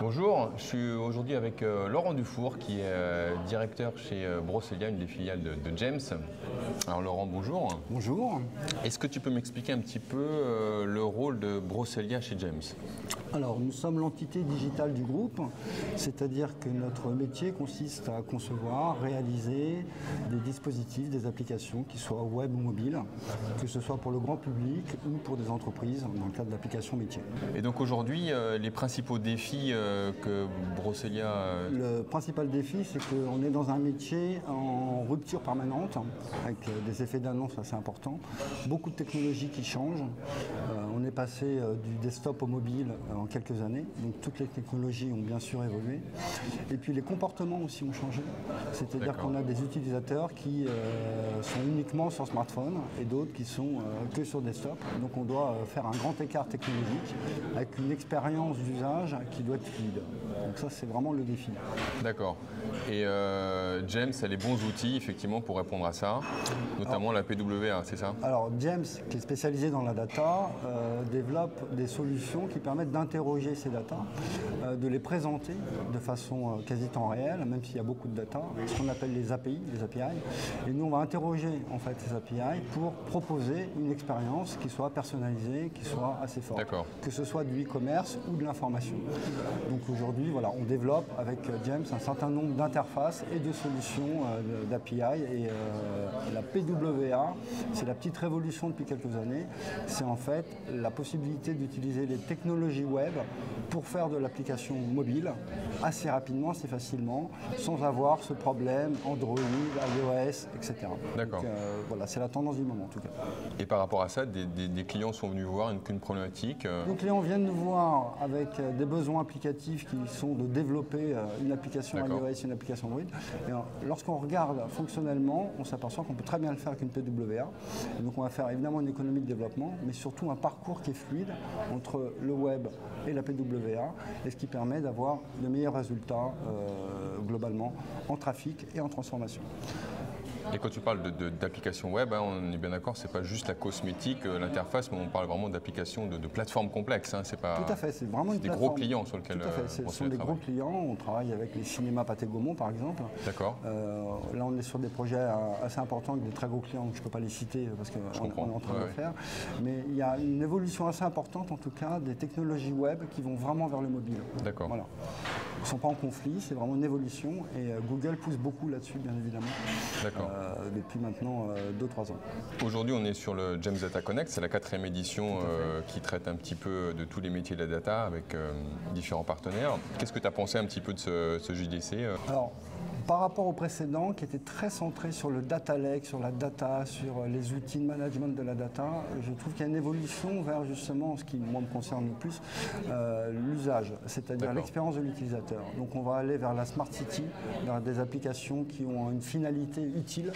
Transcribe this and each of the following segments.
bonjour, je suis aujourd'hui avec euh, Laurent Dufour qui est euh, directeur chez euh, Brosselia, une des filiales de, de James. Alors Laurent, bonjour. Bonjour. Est-ce que tu peux m'expliquer un petit peu euh, le rôle de Brosselia chez James? Alors, nous sommes l'entité digitale du groupe, c'est-à-dire que notre métier consiste à concevoir, réaliser des dispositifs, des applications qui soient web ou mobiles, que ce soit pour le grand public ou pour des entreprises dans le cadre d'applications métiers. Et donc aujourd'hui, les principaux défis que Brosselia... euh, Le principal défi, c'est qu'on est dans un métier en rupture permanente, avec euh, des effets d'annonce assez importants, beaucoup de technologies qui changent. Euh, on est passé euh, du desktop au mobile euh, en quelques années, donc toutes les technologies ont bien sûr évolué. Et puis les comportements aussi ont changé, c'est-à-dire qu'on a des utilisateurs qui euh, sont uniquement sur smartphone et d'autres qui sont euh, que sur desktop. Donc on doit euh, faire un grand écart technologique avec une expérience d'usage qui doit être fluide. Donc ça c'est vraiment le défi. D'accord. Et euh, James a les bons outils effectivement pour répondre à ça, notamment la PWA, c'est ça? Alors James, qui est spécialisé dans la data, euh, développe des solutions qui permettent d'interroger ces datas, euh, de les présenter de façon quasi temps réel, même s'il y a beaucoup de data, ce qu'on appelle les API, les API. Et nous, on va interroger en fait ces API pour proposer une expérience qui soit personnalisée, qui soit assez forte, D'accord. que ce soit du e-commerce ou de l'information. Donc aujourd'hui, voilà, on développe avec euh, James un certain nombre d'interfaces et de solutions euh, d'API. Et euh, la PWA, c'est la petite révolution depuis quelques années. C'est en fait la possibilité d'utiliser les technologies web pour faire de l'application mobile assez rapidement, assez facilement, sans avoir ce problème Android, iOS, etc. D'accord. Donc, euh, voilà, c'est la tendance du moment en tout cas. Et par rapport à ça, des, des- des clients sont venus voir une, problématique. euh, Nos clients viennent nous voir avec des besoins applicatifs qui sont de développer euh, une application iOS et une application Android. Et, Lorsqu'on regarde fonctionnellement, on s'aperçoit qu'on peut très bien le faire avec une PWA. Et donc on va faire évidemment une économie de développement, mais surtout un parcours qui est fluide entre le web et la PWA, et ce qui permet d'avoir de meilleurs résultats euh, globalement en trafic et en transformation. Et quand tu parles d'applications web, hein, on est bien d'accord, c'est pas juste la cosmétique, euh, l'interface, mais on parle vraiment d'applications de, de plateformes complexes. hein, c'est pas. Tout à fait, c'est vraiment une des gros clients sur lesquels, Tout à fait, euh, ce on sont des gros travaille. clients. On travaille avec les cinémas Pathé Gaumont par exemple. D'accord. Euh, là, on est sur des projets euh, assez importants avec des très gros clients, donc je ne peux pas les citer parce qu'on est en train Ouais, de le faire. Mais il y a une évolution assez importante, en tout cas, des technologies web qui vont vraiment vers le mobile. D'accord. Voilà. Ils ne sont pas en conflit, c'est vraiment une évolution et euh, Google pousse beaucoup là-dessus, bien évidemment, D'accord. euh, depuis maintenant 2-3 ans. Aujourd'hui, on est sur le James Data Connect, c'est la quatrième édition euh, qui traite un petit peu de tous les métiers de la data avec euh, différents partenaires. Qu'est-ce que tu as pensé un petit peu de ce, ce JDC euh? Alors, par rapport au précédent, qui était très centré sur le data lake, sur la data, sur euh, les outils de management de la data, je trouve qu'il y a une évolution vers justement ce qui, moi, me concerne le plus, euh, l'usage, c'est-à-dire l'expérience de l'utilisateur. Donc, on va aller vers la smart city, vers des applications qui ont une finalité utile,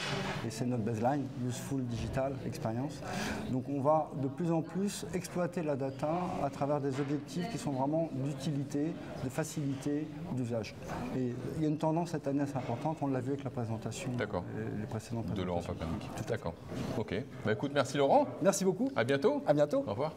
et c'est notre baseline, useful digital experience. Donc, on va de plus en plus exploiter la data à travers des objectifs qui sont vraiment d'utilité, de facilité d'usage. Et il y a une tendance cette année assez importante, on l'a vu avec la présentation, euh, les précédentes de Laurent. Papanik D'accord. Ok. Bah écoute, merci Laurent. Merci beaucoup, À bientôt. à bientôt. Au revoir.